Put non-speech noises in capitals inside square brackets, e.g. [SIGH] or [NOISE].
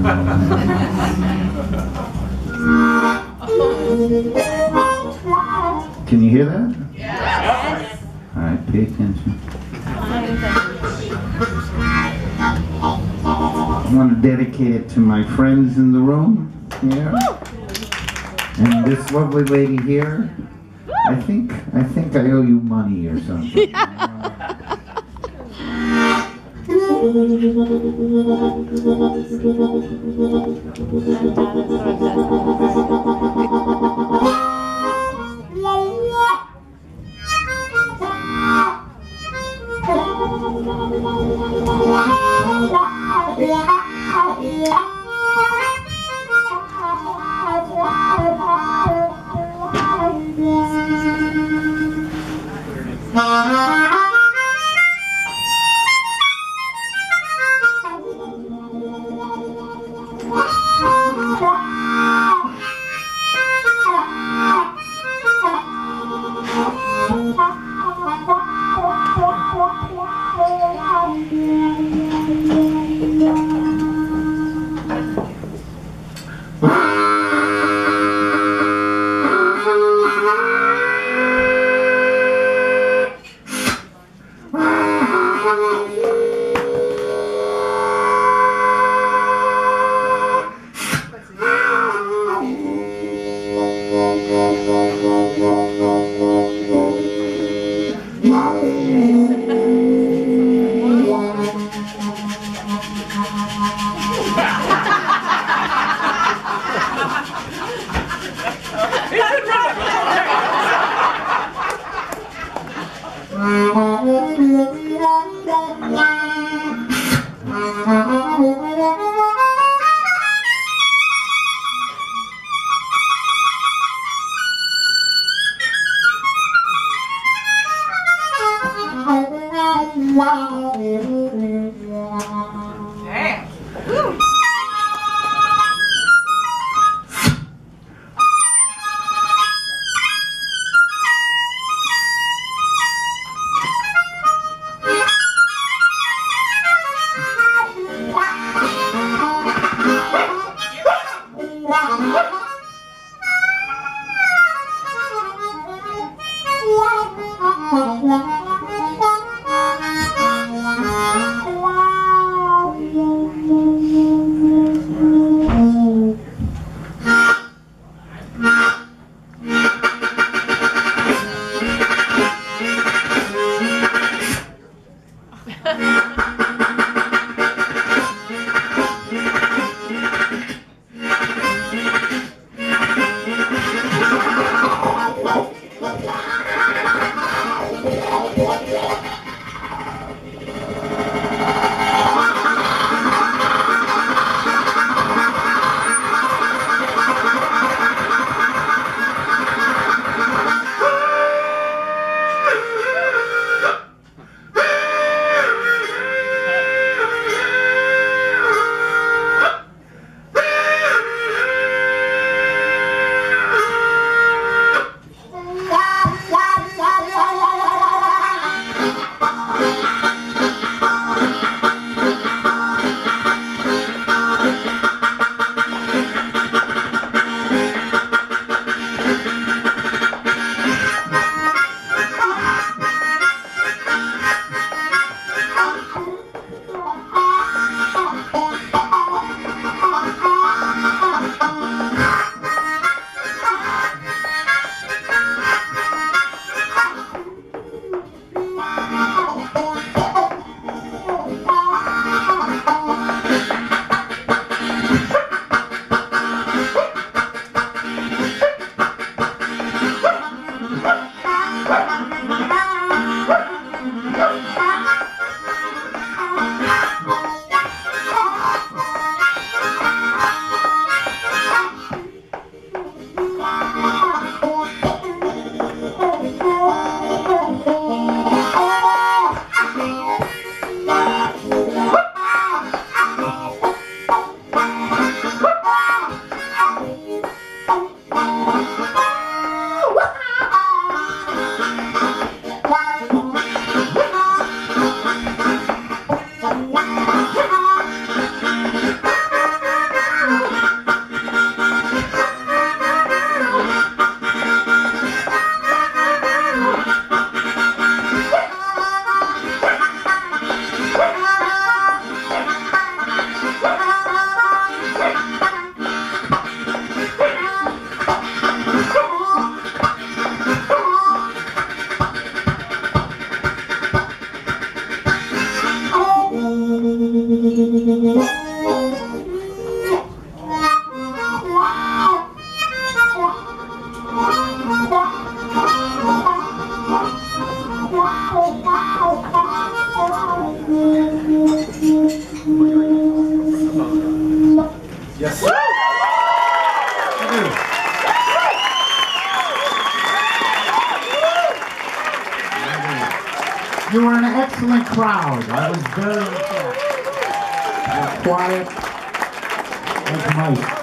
Can you hear that? Yes. All right, pay attention. I want to dedicate it to my friends in the room here. And this lovely lady here. I think I think I owe you money or something. [LAUGHS] Thank you. You were an excellent crowd. I was very impressed. Quiet and mice.